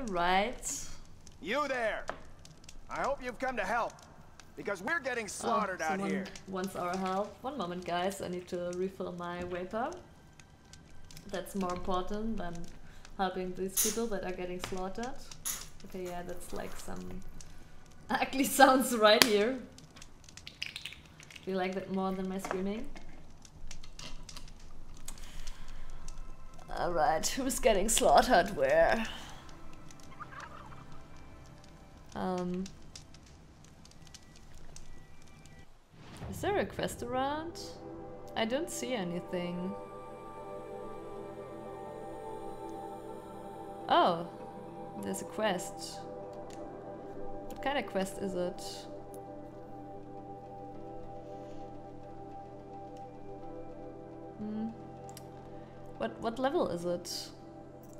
Alright. You there! I hope you've come to help. Because we're getting Oh, slaughtered out someone here. wants our help. One moment, guys. I need to refill my vapor. That's more important than helping these people that are getting slaughtered. Okay, yeah, that's like some ugly sounds right here. Do you like that more than my screaming? Alright, who's getting slaughtered where? Um, is there a quest around? I don't see anything. Oh, there's a quest. What kind of quest is it? Hmm. What what level is it?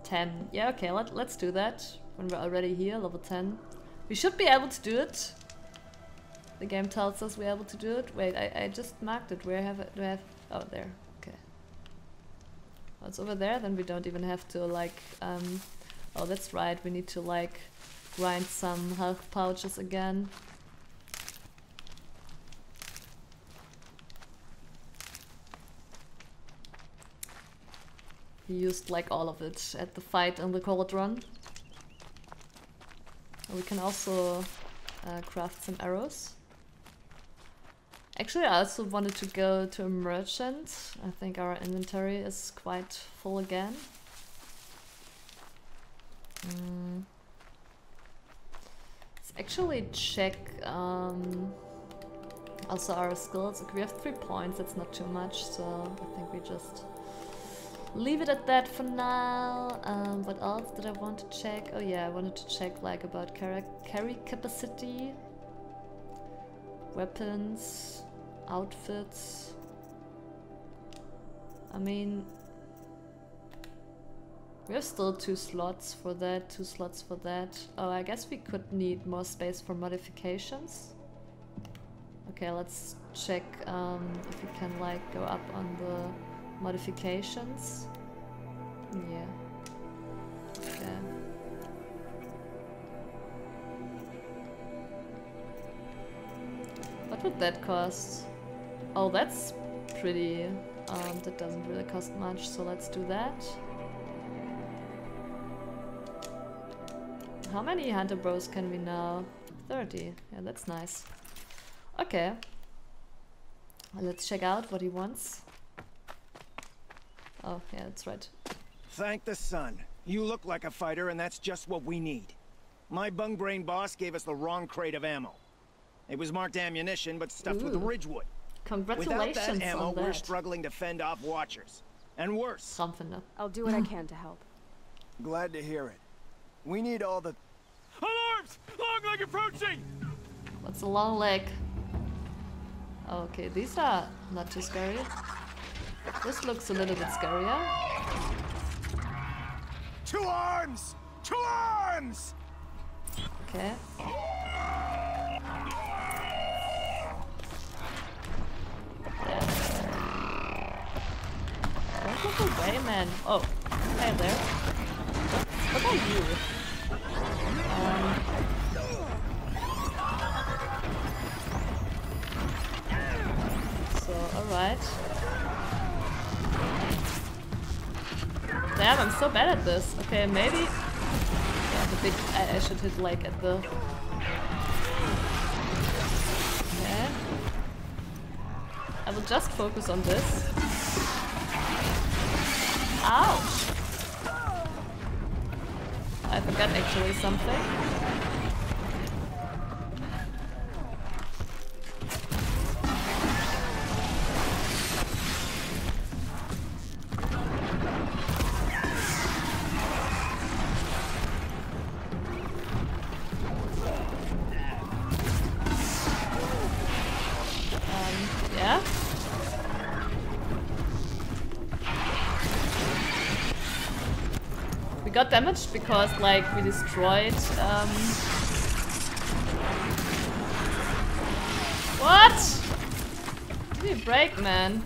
10. Yeah, okay, let, let's do that. When we're already here, level 10. We should be able to do it. The game tells us we're able to do it. Wait, I, I just marked it. Where have it? Do I have? Oh, there. Okay. Oh, it's over there. Then we don't even have to like. Um, oh, that's right. We need to like grind some health pouches again. He used like all of it at the fight in the cauldron. We can also uh, craft some arrows. Actually, I also wanted to go to a merchant. I think our inventory is quite full again. Mm. Let's actually check um, also our skills. Okay, we have three points, that's not too much, so I think we just leave it at that for now. Um, what else did I want to check? Oh yeah, I wanted to check like about carry, carry capacity, weapons, outfits. I mean, we have still two slots for that, two slots for that. Oh, I guess we could need more space for modifications. Okay, let's check um, if we can like go up on the modifications. Yeah. Okay. What would that cost? Oh, that's pretty... Um, that doesn't really cost much, so let's do that. How many hunter Bros can we now? 30. Yeah, that's nice. Okay. Let's check out what he wants. Oh, yeah, that's right. Thank the sun. You look like a fighter, and that's just what we need. My bung brain boss gave us the wrong crate of ammo. It was marked ammunition, but stuffed with Ridgewood. Congratulations Without that ammo, on we're struggling to fend off watchers. And worse. Something. I'll do what I can to help. Glad to hear it. We need all the... Alarms! Long leg approaching! What's a long leg? Okay, these are not too scary. This looks a little bit scarier. To arms! To arms! Okay. Don't look away, man. Oh, hey there. What are you? I'm so bad at this. Okay, maybe... Yeah, the big... I, I should hit like at the... Okay. I will just focus on this. Ouch! I forgot actually something. We got damaged because, like, we destroyed, um... What? Give me a break, man.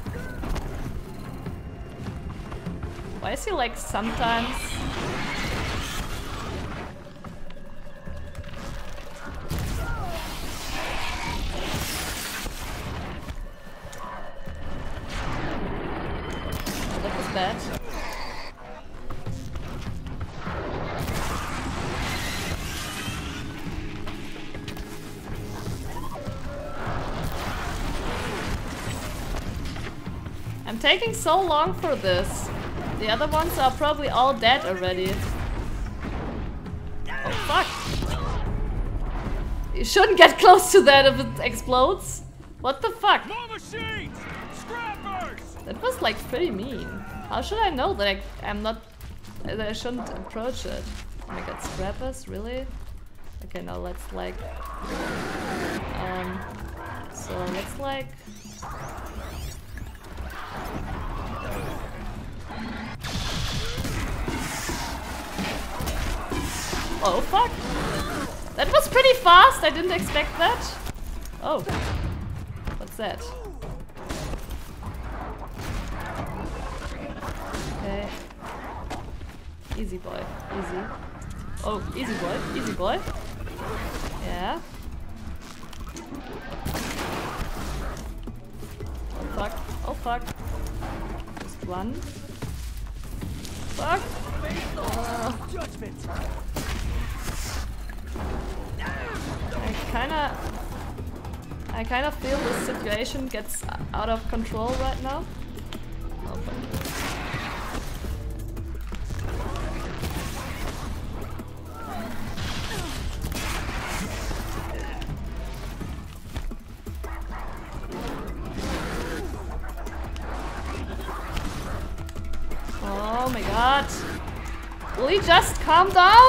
Why is he, like, sometimes... taking so long for this? The other ones are probably all dead already. Oh fuck! You shouldn't get close to that if it explodes. What the fuck? That was like pretty mean. How should I know that I, I'm not... that I shouldn't approach it? Oh my god, scrappers? Really? Okay, now let's like... Um... So let's like... Oh fuck! That was pretty fast, I didn't expect that. Oh. What's that? Okay. Easy boy, easy. Oh, easy boy, easy boy. Yeah. Oh fuck, oh fuck. Just one. Fuck! Uh, kinda... I kind of feel this situation gets out of control right now. Oh. My god. Will just calm down?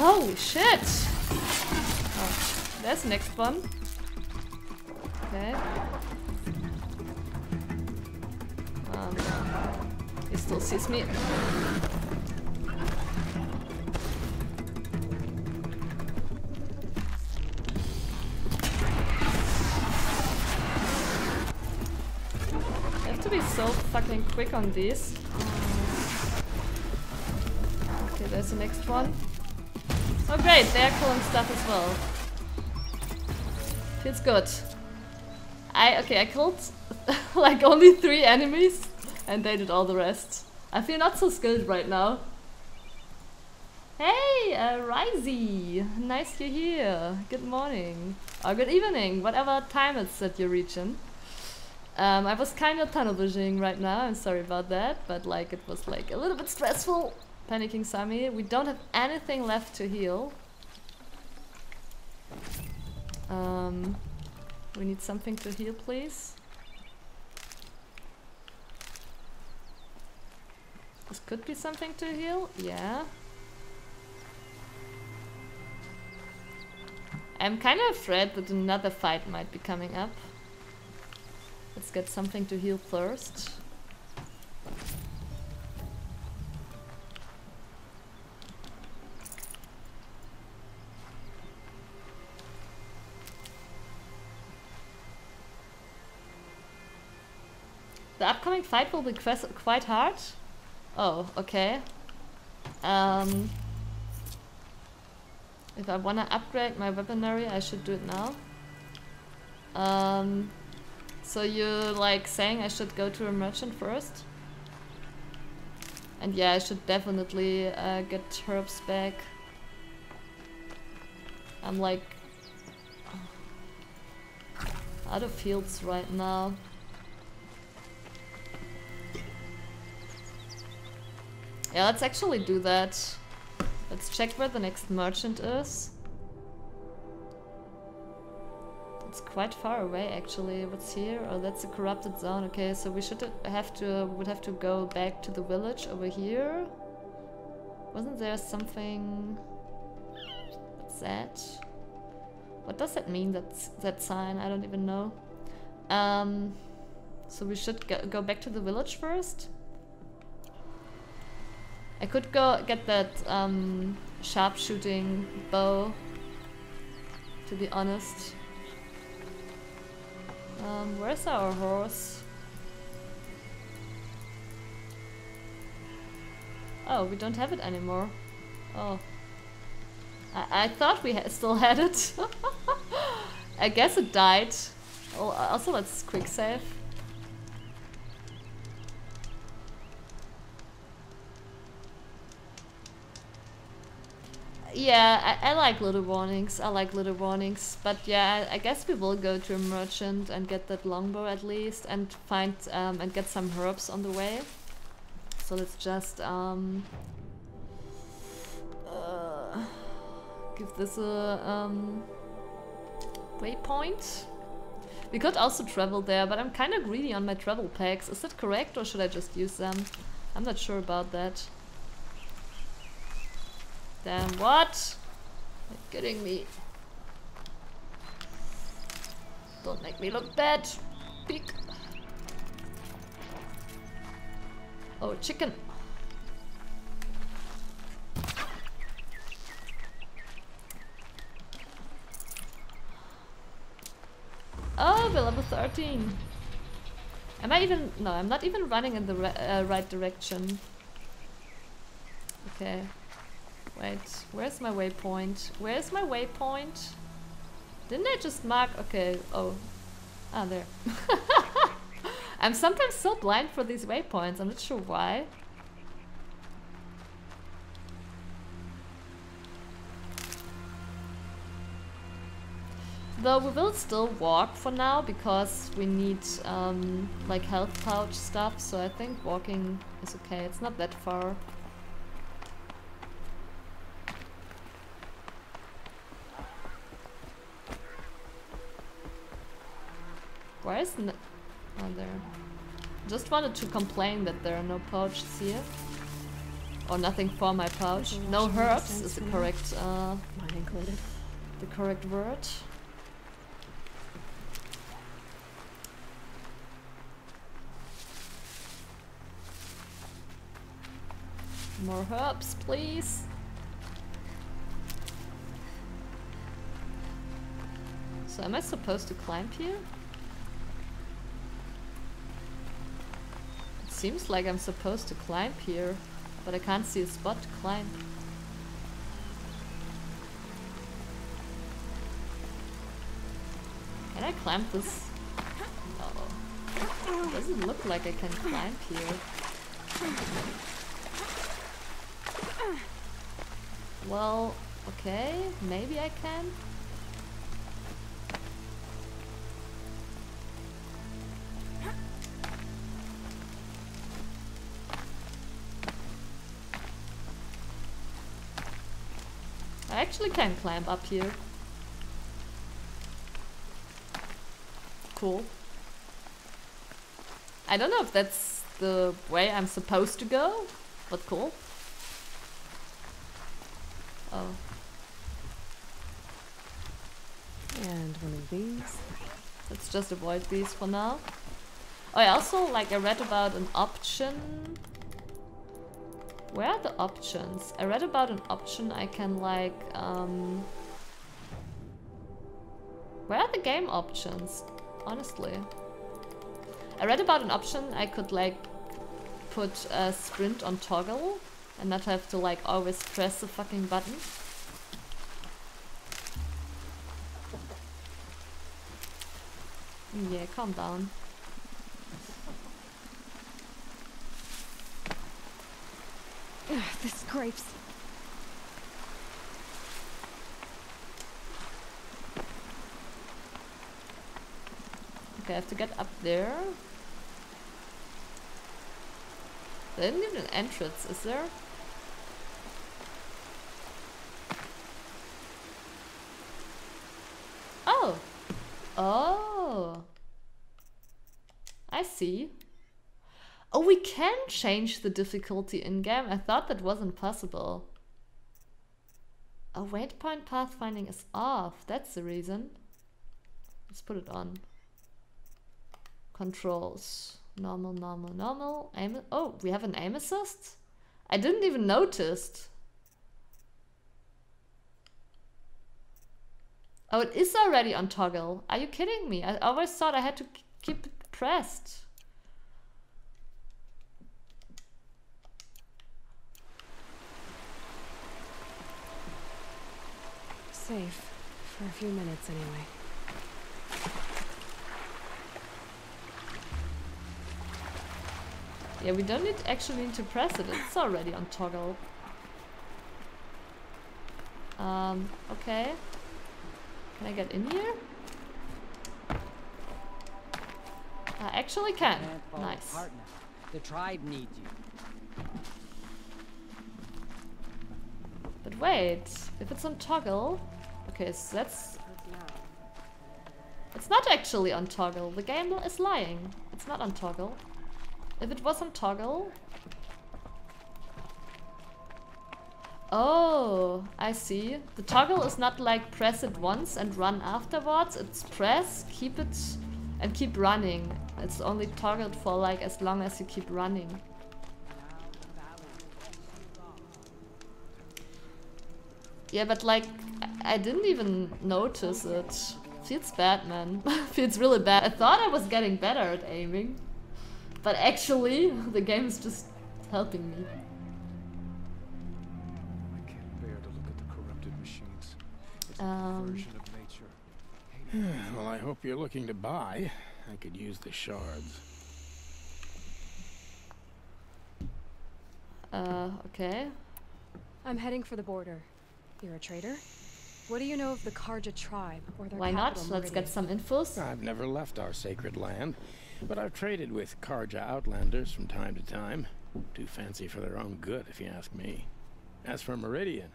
Holy shit! Oh, there's the next one. Okay. Um, he still sees me. I have to be so fucking quick on these. Okay, there's the next one. Oh great, they're killing stuff as well. Feels good. I okay, I killed like only three enemies and they did all the rest. I feel not so skilled right now. Hey, uh, Risey! Nice you're here. Good morning. Or good evening, whatever time it's that you're reaching. Um, I was kind of tunnel visioning right now, I'm sorry about that, but like it was like a little bit stressful. Panicking Sami. We don't have anything left to heal. Um, we need something to heal, please. This could be something to heal, yeah. I'm kind of afraid that another fight might be coming up. Let's get something to heal first. The upcoming fight will be quite hard. Oh, okay. Um, if I wanna upgrade my weaponry, I should do it now. Um, so you're like saying I should go to a merchant first? And yeah, I should definitely uh, get herbs back. I'm like out of fields right now. Yeah, let's actually do that. Let's check where the next merchant is. It's quite far away actually. What's here? Oh, that's a corrupted zone. Okay, so we should have to would have to go back to the village over here. Wasn't there something? What's that? What does that mean? That's that sign? I don't even know. Um, so we should go, go back to the village first. I could go get that um, sharpshooting bow, to be honest. Um, where's our horse? Oh, we don't have it anymore. Oh. I, I thought we ha still had it. I guess it died. Oh, also, let's quick save. Yeah, I, I, like little warnings. I like little warnings. But yeah, I, I, guess we will go to a merchant and get that longbow at least and find um, and get some herbs on the way. So let's just um, uh, give this a um, waypoint. We could also travel there, but I'm kind of greedy on my travel packs. Is that correct or should I just use them? I'm not sure about that. Damn, what? You're kidding me. Don't make me look bad. Peek. Oh, chicken. Oh, we're level 13. Am I even... No, I'm not even running in the uh, right direction. Okay. Wait, where's my waypoint? Where's my waypoint? Didn't I just mark? Okay, oh. Ah, there. I'm sometimes so blind for these waypoints, I'm not sure why. Though we will still walk for now because we need um, like health pouch stuff, so I think walking is okay. It's not that far. Why is no oh there? Just wanted to complain that there are no pouches here. Or nothing for my pouch. No herbs is the correct uh Mine included. The correct word. More herbs, please. So am I supposed to climb here? Seems like I'm supposed to climb here, but I can't see a spot to climb. Can I climb this? It doesn't look like I can climb here. Well, okay, maybe I can. Actually can climb up here. Cool. I don't know if that's the way I'm supposed to go, but cool. Oh. And one of these. Let's just avoid these for now. Oh, I also, like, I read about an option where are the options? I read about an option I can like... Um, where are the game options? Honestly. I read about an option I could like put a sprint on toggle and not have to like always press the fucking button. Yeah, calm down. Okay, I have to get up there. There isn't even an entrance, is there? Oh! Oh! I see. Oh, we can change the difficulty in-game. I thought that wasn't possible. A waypoint pathfinding is off. That's the reason. Let's put it on. Controls. Normal, normal, normal. Aim. Oh, we have an aim assist? I didn't even notice. Oh, it is already on toggle. Are you kidding me? I always thought I had to keep it pressed. Safe. For a few minutes, anyway. Yeah, we don't need actually need to press it. It's already on toggle. Um, okay. Can I get in here? I actually can. Nice. apart now. The tribe needs you. But wait, if it's on toggle... Okay, so that's... It's not actually on toggle. The game is lying. It's not on toggle. If it was on toggle... Oh, I see. The toggle is not like press it once and run afterwards. It's press, keep it, and keep running. It's only toggled for like as long as you keep running. Yeah, but like, I- I didn't even notice it. Feels bad, man. Feels really bad. I thought I was getting better at aiming. But actually, the game is just helping me. I can't bear to look at the corrupted machines. It's Um, of nature. well, I hope you're looking to buy. I could use the shards. Uh, okay. I'm heading for the border. You're a trader? What do you know of the Carja tribe or their Why not? capital, Let's get some infos. I've never left our sacred land, but I've traded with Carja outlanders from time to time. Too fancy for their own good, if you ask me. As for Meridian,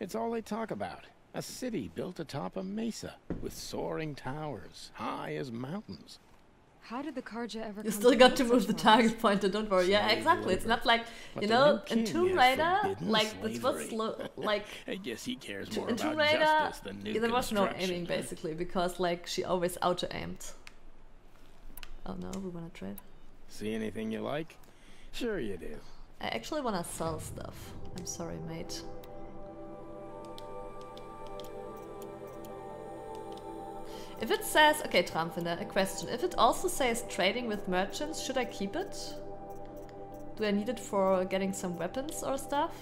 it's all they talk about. A city built atop a mesa, with soaring towers, high as mountains. How did the Carja ever You come still got to move the target pointer, don't worry. Yeah, exactly. It's not like, you know, in Tomb Raider, like, this was slow. like, I guess he cares more in about Tomb Raider, justice than new there was no aiming basically because like she always auto aimed. Oh no, we wanna trade. See anything you like? Sure you do. I actually wanna sell stuff. I'm sorry, mate. If it says, okay, Tramfinder, a question. If it also says trading with merchants, should I keep it? Do I need it for getting some weapons or stuff?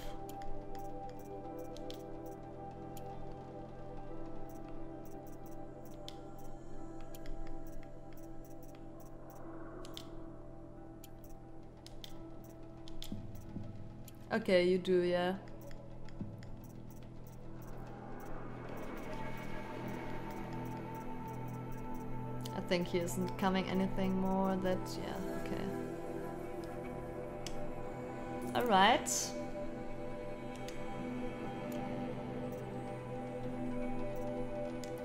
Okay, you do, yeah. Think he isn't coming anything more that, yeah, okay. Alright.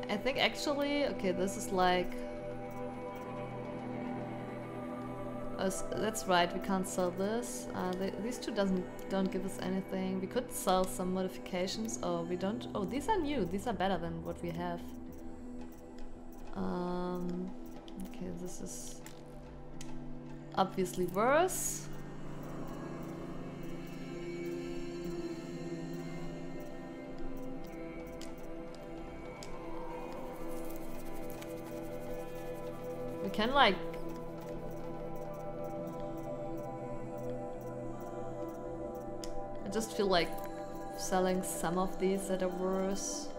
I think actually, okay, this is like... Oh, that's right, we can't sell this. Uh, th these two doesn't don't give us anything. We could sell some modifications. Oh, we don't. Oh, these are new. These are better than what we have. Um, okay, this is obviously worse. We can like I just feel like selling some of these that are worse.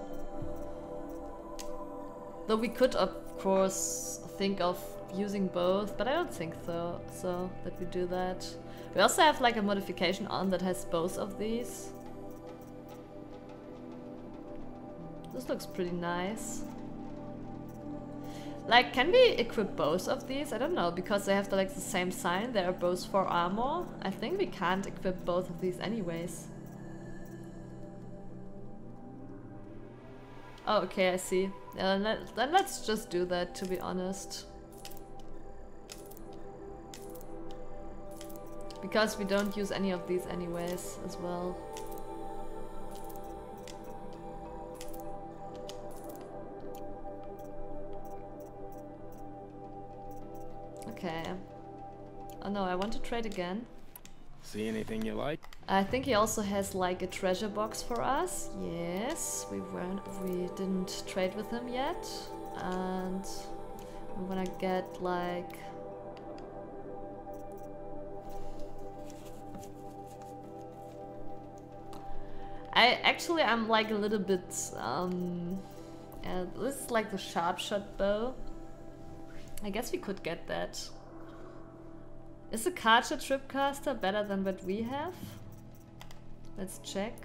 Though we could, of course, think of using both, but I don't think so, so that we do that. We also have like a modification on that has both of these. This looks pretty nice. Like, can we equip both of these? I don't know, because they have the, like the same sign. They are both for armor. I think we can't equip both of these anyways. Oh, okay, I see. Then, let, then let's just do that, to be honest. Because we don't use any of these anyways, as well. Okay. Oh no, I want to trade again. See anything you like? I think he also has like a treasure box for us. Yes, we weren't we didn't trade with him yet. And we wanna get like I actually I'm like a little bit um uh, this is like the sharp shot bow. I guess we could get that. Is the Carja Tripcaster better than what we have? Let's check.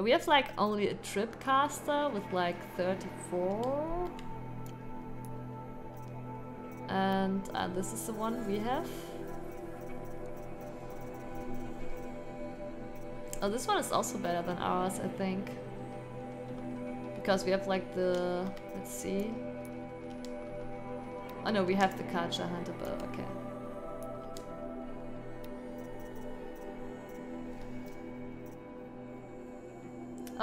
We have like only a trip caster with like 34. And uh, this is the one we have. Oh, this one is also better than ours, I think. Because we have like the... let's see. Oh no, we have the Carja Hunter bow, okay.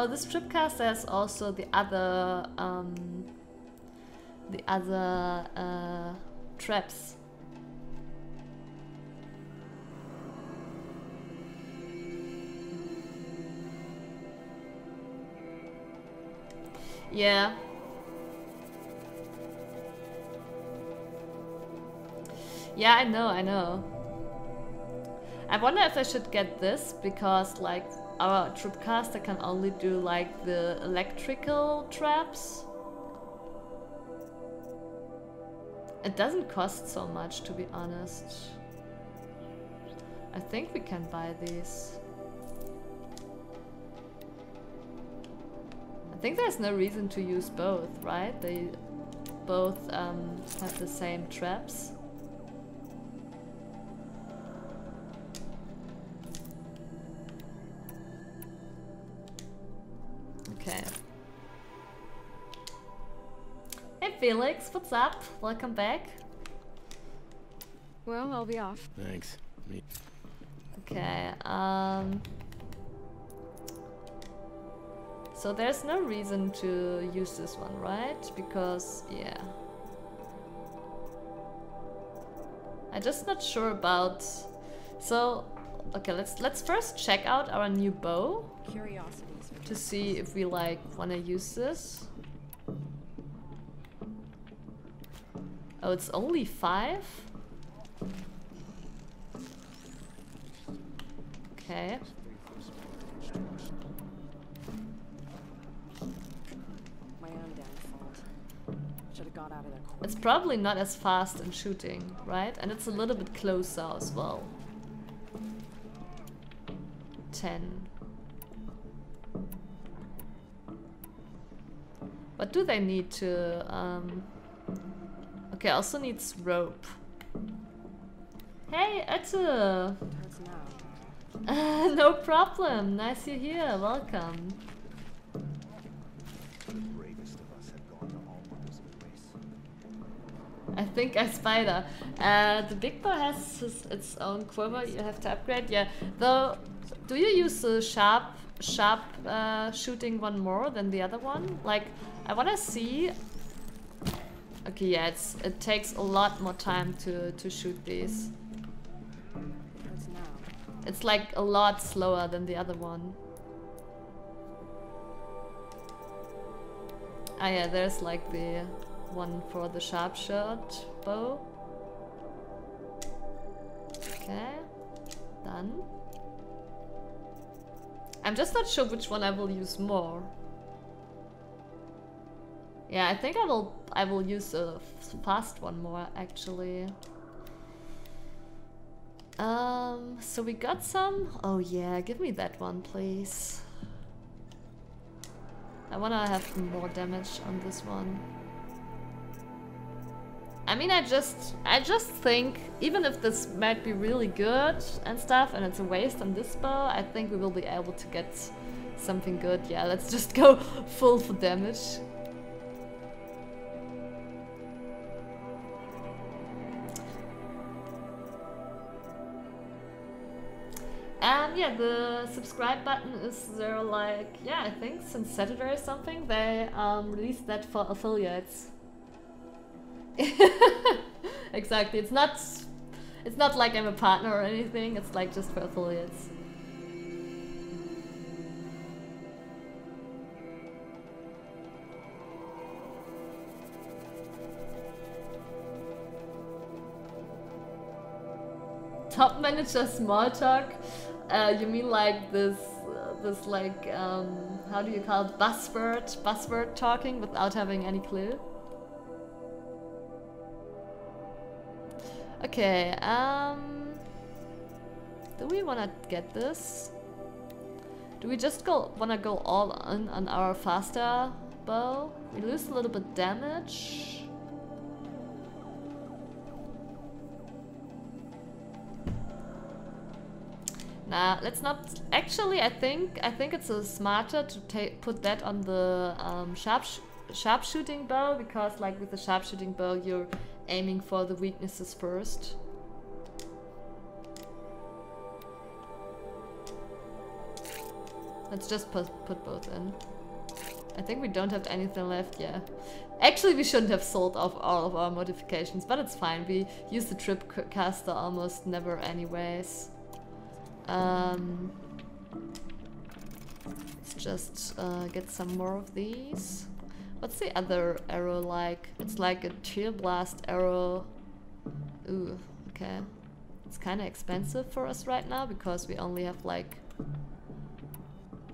Oh, this Tripcaster has also the other, um, the other, uh, traps. Yeah. Yeah, I know, I know. I wonder if I should get this because like our tripcaster can only do like the electrical traps. It doesn't cost so much to be honest. I think we can buy these. I think there's no reason to use both, right? They both um, have the same traps. Felix, what's up? Welcome back. Well, I'll be off. Thanks. Me. Okay, um... So there's no reason to use this one, right? Because, yeah. I'm just not sure about... So, okay, let's let's first check out our new bow Curiosities. to see if we like want to use this. Oh, it's only five? Okay. My own damn fault. Should have got out of there quick. It's probably not as fast in shooting, right? And it's a little bit closer as well. 10. What do they need to... Um... Okay, also needs rope. Hey! Hurts no problem. Nice you're here. Welcome. I think I spider. Uh, the big bow has his, its own quiver. You have to upgrade. Yeah. Though, do you use the sharp, sharp uh, shooting one more than the other one? Like, I wanna see. Okay, yeah, it's it takes a lot more time to to shoot these. It's like a lot slower than the other one. Ah yeah, there's like the one for the sharp shot bow. Okay, done. I'm just not sure which one I will use more. Yeah, I think I will I will use the fast one more actually. Um, so we got some. Oh yeah, give me that one, please. I wanna have more damage on this one. I mean, I just, I just think, even if this might be really good and stuff, and it's a waste on this bow, I think we will be able to get something good. Yeah, let's just go full for damage. Yeah, the subscribe button is there like, yeah, I think since Saturday or something, they um, released that for affiliates. exactly, it's not, it's not like I'm a partner or anything, it's like just for affiliates. Top manager small talk? Uh, you mean like this uh, this like um, how do you call it buzzword buzzword talking without having any clue. Okay, um do we wanna get this? Do we just go wanna go all on on our faster bow? We lose a little bit damage. Nah, let's not. Actually, I think I think it's a smarter to put that on the um, sharp sh sharpshooting bow because, like with the sharpshooting bow, you're aiming for the weaknesses first. Let's just put put both in. I think we don't have anything left. Yeah. Actually, we shouldn't have sold off all of our modifications, but it's fine. We use the trip caster almost never anyways. Um, let's just uh, get some more of these. What's the other arrow like? It's like a tear blast arrow. Ooh, okay. It's kind of expensive for us right now because we only have like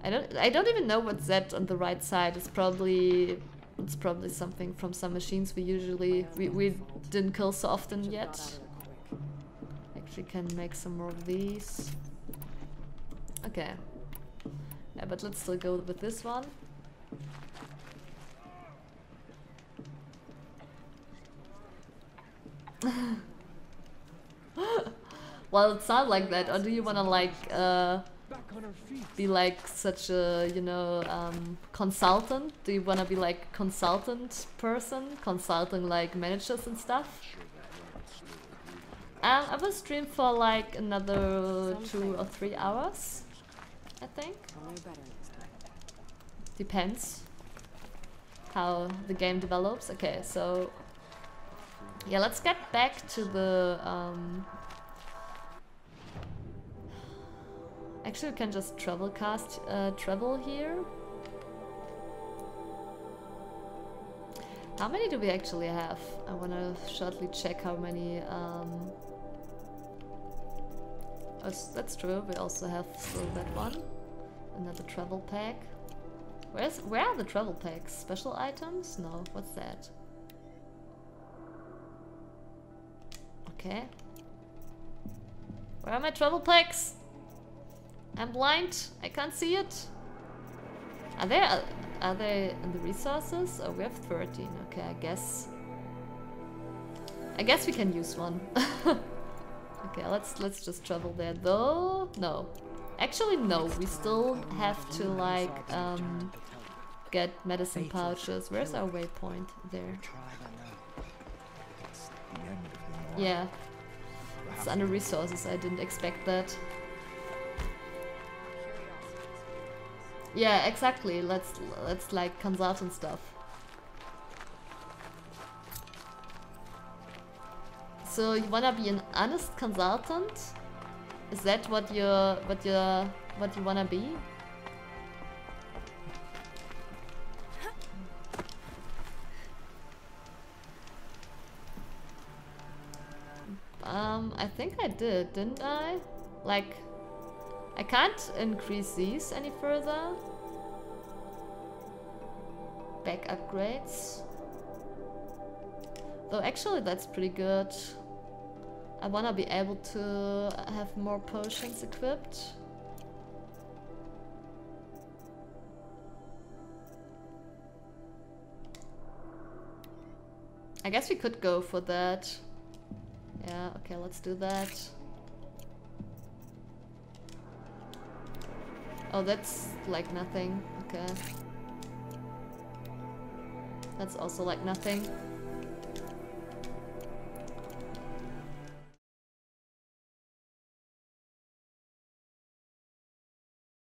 I don't I don't even know what's that on the right side. It's probably it's probably something from some machines we usually we, we didn't kill so often yet. Actually can make some more of these. Okay. Yeah, but let's still go with this one. well, it's not like that. Or do you wanna like uh, Back on our feet. be like such a you know um, consultant? Do you wanna be like consultant person, consulting like managers and stuff? Um, I will stream for like another two or three hours. I think Only better next time. depends how the game develops. Okay, so yeah, let's get back to the. Um, actually, we can just travel cast uh, travel here. How many do we actually have? I want to shortly check how many. Um, oh, s- that's true. We also have still that one. Another travel pack. Where's where are the travel packs? Special items? No. What's that? Okay. Where are my travel packs? I'm blind. I can't see it. Are they are they in the resources? Oh, we have 13. Okay, I guess. I guess we can use one. okay, let's let's just travel there. Though no, actually no. We still have to like um get medicine pouches. Where's our waypoint? There. Yeah. It's under resources. I didn't expect that. Yeah, exactly. Let's let's like consult and stuff. So you wanna be an honest consultant? Is that what you're what you're what you wanna be? Um, I think I did, didn't I? Like, I can't increase these any further. Back upgrades. Though actually that's pretty good. I wanna be able to have more potions equipped. I guess we could go for that. Yeah, okay, let's do that. Oh, that's like nothing. Okay. That's also like nothing.